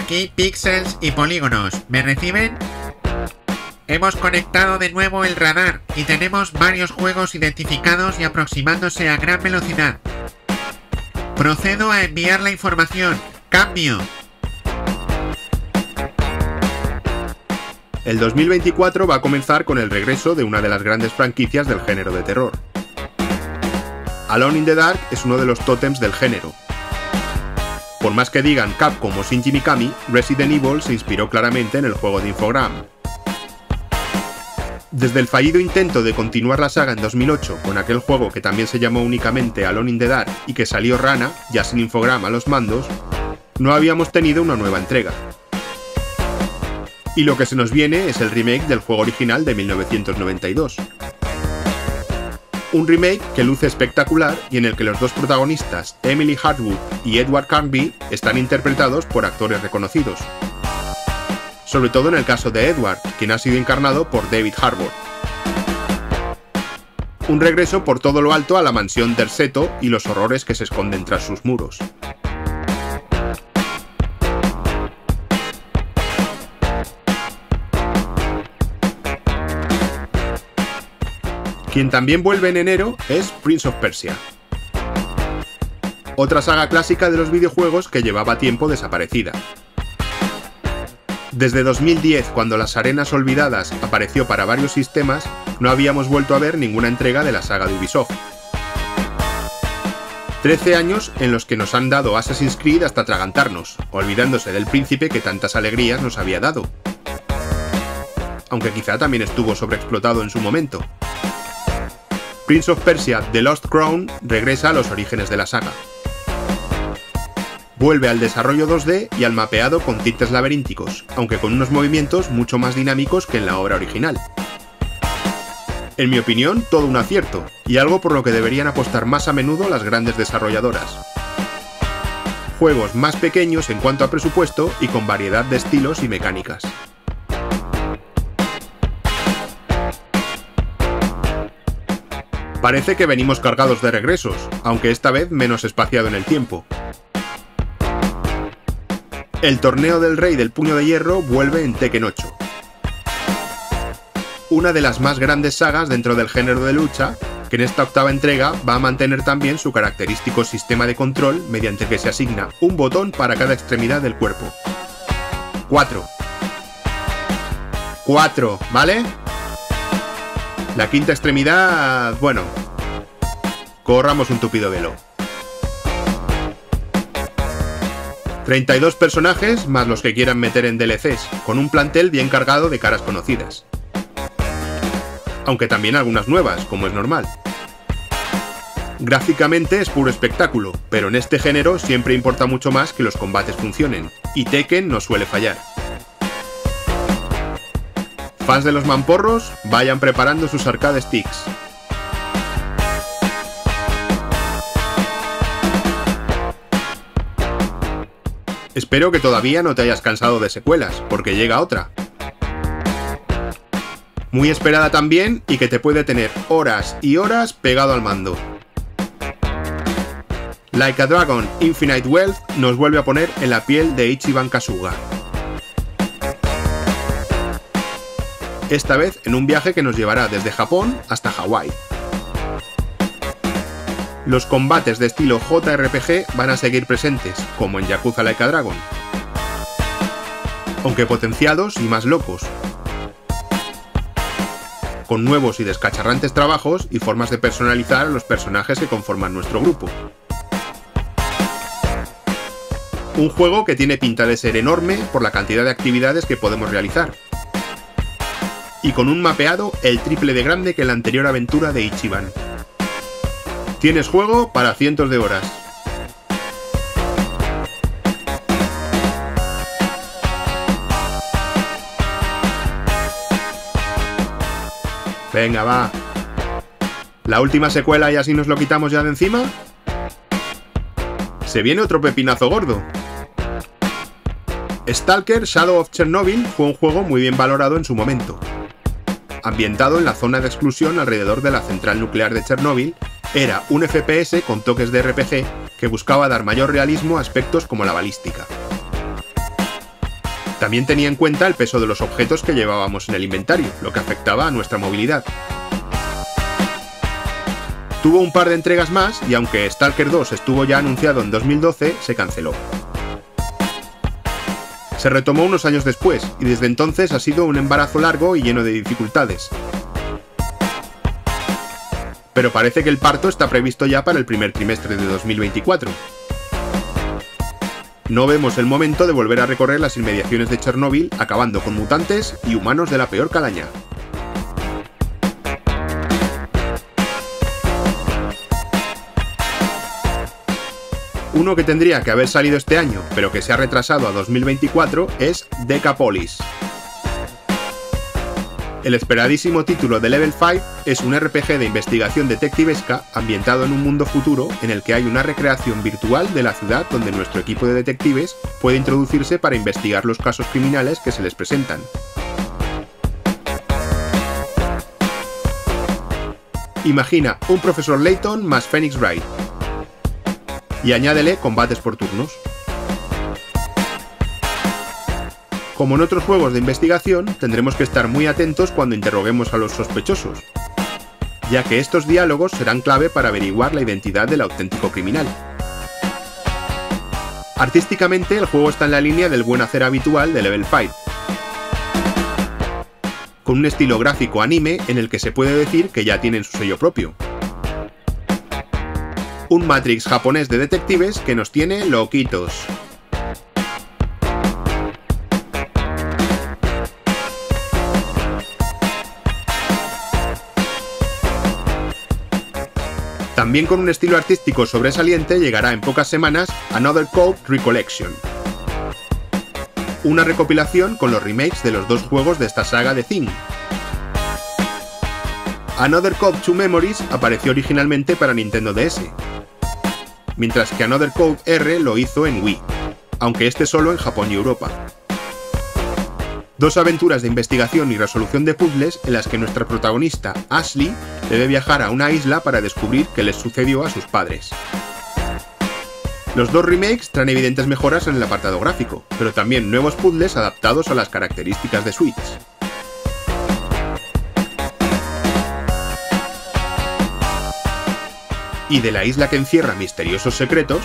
Aquí Pixels y Polígonos. ¿Me reciben? Hemos conectado de nuevo el radar y tenemos varios juegos identificados y aproximándose a gran velocidad. Procedo a enviar la información. Cambio. El 2024 va a comenzar con el regreso de una de las grandes franquicias del género de terror. Alone in the Dark es uno de los tótems del género. Por más que digan Capcom o Shinji Mikami, Resident Evil se inspiró claramente en el juego de Infogram. Desde el fallido intento de continuar la saga en 2008 con aquel juego que también se llamó únicamente Alone in the Dark y que salió rana, ya sin Infogram a los mandos, no habíamos tenido una nueva entrega. Y lo que se nos viene es el remake del juego original de 1992. Un remake que luce espectacular y en el que los dos protagonistas, Emily Hartwood y Edward Carnby, están interpretados por actores reconocidos. Sobre todo en el caso de Edward, quien ha sido encarnado por David Harbour. Un regreso por todo lo alto a la mansión Derseto y los horrores que se esconden tras sus muros. Quien también vuelve en enero es Prince of Persia. Otra saga clásica de los videojuegos que llevaba tiempo desaparecida. Desde 2010, cuando Las Arenas Olvidadas apareció para varios sistemas, no habíamos vuelto a ver ninguna entrega de la saga de Ubisoft. 13 años en los que nos han dado Assassin's Creed hasta atragantarnos, olvidándose del príncipe que tantas alegrías nos había dado. Aunque quizá también estuvo sobreexplotado en su momento. Prince of Persia The Lost Crown regresa a los orígenes de la saga. Vuelve al desarrollo 2D y al mapeado con tintes laberínticos, aunque con unos movimientos mucho más dinámicos que en la obra original. En mi opinión, todo un acierto, y algo por lo que deberían apostar más a menudo las grandes desarrolladoras. Juegos más pequeños en cuanto a presupuesto y con variedad de estilos y mecánicas. Parece que venimos cargados de regresos, aunque esta vez menos espaciado en el tiempo. El torneo del rey del puño de hierro vuelve en Tekken 8. Una de las más grandes sagas dentro del género de lucha, que en esta octava entrega va a mantener también su característico sistema de control mediante que se asigna un botón para cada extremidad del cuerpo. 4. 4, ¿vale? La quinta extremidad, bueno, corramos un tupido velo. 32 personajes más los que quieran meter en DLCs, con un plantel bien cargado de caras conocidas. Aunque también algunas nuevas, como es normal. Gráficamente es puro espectáculo, pero en este género siempre importa mucho más que los combates funcionen, y Tekken no suele fallar. Fans de los mamporros, vayan preparando sus arcade sticks. Espero que todavía no te hayas cansado de secuelas, porque llega otra. Muy esperada también y que te puede tener horas y horas pegado al mando. Like a Dragon Infinite Wealth nos vuelve a poner en la piel de Ichiban Kasuga. Esta vez en un viaje que nos llevará desde Japón hasta Hawái. Los combates de estilo JRPG van a seguir presentes, como en Yakuza Like a Dragon, aunque potenciados y más locos, con nuevos y descacharrantes trabajos y formas de personalizar a los personajes que conforman nuestro grupo. Un juego que tiene pinta de ser enorme por la cantidad de actividades que podemos realizar, y con un mapeado el triple de grande que la anterior aventura de Ichiban. Tienes juego para cientos de horas. Venga, va. ¿La última secuela y así nos lo quitamos ya de encima? Se viene otro pepinazo gordo. Stalker Shadow of Chernobyl fue un juego muy bien valorado en su momento, ambientado en la zona de exclusión alrededor de la central nuclear de Chernóbil, era un FPS con toques de RPG que buscaba dar mayor realismo a aspectos como la balística. También tenía en cuenta el peso de los objetos que llevábamos en el inventario, lo que afectaba a nuestra movilidad. Tuvo un par de entregas más y aunque Stalker 2 estuvo ya anunciado en 2012, se canceló. Se retomó unos años después y desde entonces ha sido un embarazo largo y lleno de dificultades. Pero parece que el parto está previsto ya para el primer trimestre de 2024. No vemos el momento de volver a recorrer las inmediaciones de Chernóbil acabando con mutantes y humanos de la peor calaña. Uno que tendría que haber salido este año, pero que se ha retrasado a 2024, es Decapolis. El esperadísimo título de Level 5 es un RPG de investigación detectivesca ambientado en un mundo futuro en el que hay una recreación virtual de la ciudad donde nuestro equipo de detectives puede introducirse para investigar los casos criminales que se les presentan. Imagina un profesor Layton más Phoenix Wright, y añádele combates por turnos. Como en otros juegos de investigación, tendremos que estar muy atentos cuando interroguemos a los sospechosos, ya que estos diálogos serán clave para averiguar la identidad del auténtico criminal. Artísticamente, el juego está en la línea del buen hacer habitual de Level 5, con un estilo gráfico anime en el que se puede decir que ya tienen su sello propio, un Matrix japonés de detectives que nos tiene loquitos. También con un estilo artístico sobresaliente llegará en pocas semanas Another Code Recollection. Una recopilación con los remakes de los dos juegos de esta saga de Thing, Another Code 2 Memories apareció originalmente para Nintendo DS, mientras que Another Code R lo hizo en Wii, aunque este solo en Japón y Europa. Dos aventuras de investigación y resolución de puzzles en las que nuestra protagonista, Ashley, debe viajar a una isla para descubrir qué les sucedió a sus padres. Los dos remakes traen evidentes mejoras en el apartado gráfico, pero también nuevos puzzles adaptados a las características de Switch. Y de la isla que encierra misteriosos secretos,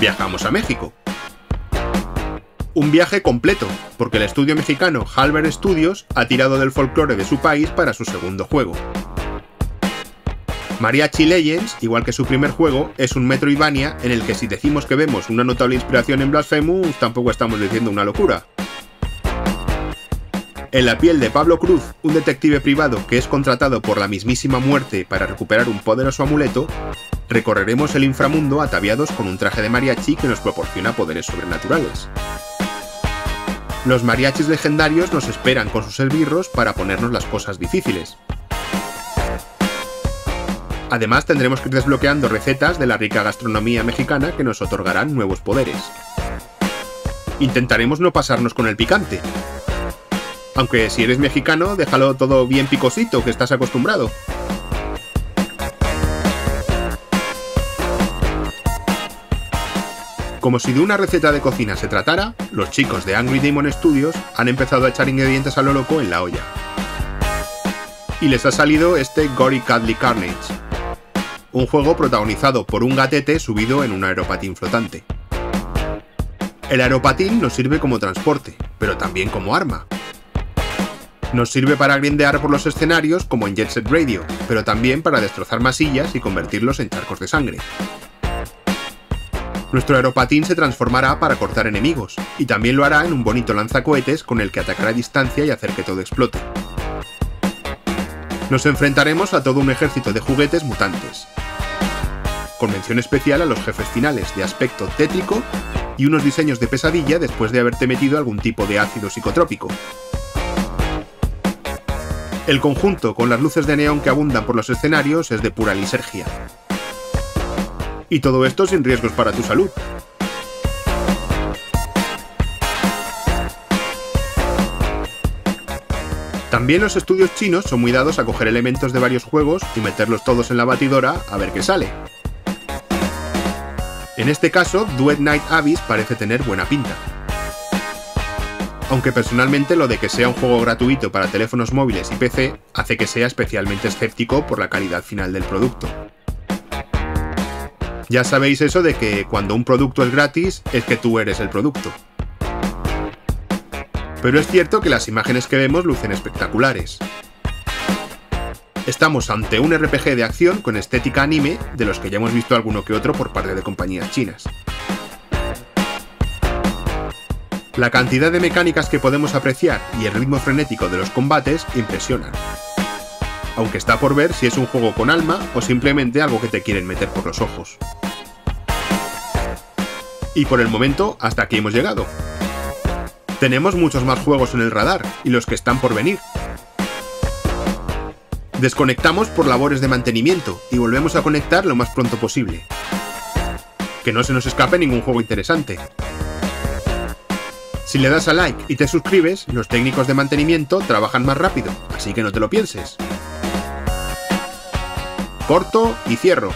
viajamos a México. Un viaje completo, porque el estudio mexicano Halber Studios ha tirado del folclore de su país para su segundo juego. Mariachi Legends, igual que su primer juego, es un Metroidvania en el que si decimos que vemos una notable inspiración en Blasphemous, tampoco estamos diciendo una locura. En la piel de Pablo Cruz, un detective privado que es contratado por la mismísima muerte para recuperar un poderoso amuleto, recorreremos el inframundo ataviados con un traje de mariachi que nos proporciona poderes sobrenaturales. Los mariachis legendarios nos esperan con sus esbirros para ponernos las cosas difíciles. Además tendremos que ir desbloqueando recetas de la rica gastronomía mexicana que nos otorgarán nuevos poderes. Intentaremos no pasarnos con el picante, aunque si eres mexicano, déjalo todo bien picosito, que estás acostumbrado. Como si de una receta de cocina se tratara, los chicos de Angry Demon Studios han empezado a echar ingredientes a lo loco en la olla. Y les ha salido este Gory Cuddly Carnage, un juego protagonizado por un gatete subido en un aeropatín flotante. El aeropatín nos sirve como transporte, pero también como arma, nos sirve para grindear por los escenarios como en Jet Set Radio, pero también para destrozar masillas y convertirlos en charcos de sangre. Nuestro aeropatín se transformará para cortar enemigos, y también lo hará en un bonito lanzacohetes con el que atacará a distancia y hacer que todo explote. Nos enfrentaremos a todo un ejército de juguetes mutantes. Con mención especial a los jefes finales de aspecto tétrico y unos diseños de pesadilla después de haberte metido algún tipo de ácido psicotrópico, el conjunto, con las luces de neón que abundan por los escenarios, es de pura lisergia. Y todo esto sin riesgos para tu salud. También los estudios chinos son muy dados a coger elementos de varios juegos y meterlos todos en la batidora a ver qué sale. En este caso, Duet Night Abyss parece tener buena pinta. Aunque personalmente lo de que sea un juego gratuito para teléfonos móviles y PC hace que sea especialmente escéptico por la calidad final del producto. Ya sabéis eso de que cuando un producto es gratis es que tú eres el producto. Pero es cierto que las imágenes que vemos lucen espectaculares. Estamos ante un RPG de acción con estética anime de los que ya hemos visto alguno que otro por parte de compañías chinas. La cantidad de mecánicas que podemos apreciar y el ritmo frenético de los combates impresionan. Aunque está por ver si es un juego con alma o simplemente algo que te quieren meter por los ojos. Y por el momento, hasta aquí hemos llegado. Tenemos muchos más juegos en el radar y los que están por venir. Desconectamos por labores de mantenimiento y volvemos a conectar lo más pronto posible. Que no se nos escape ningún juego interesante. Si le das a like y te suscribes, los técnicos de mantenimiento trabajan más rápido, así que no te lo pienses. Corto y cierro.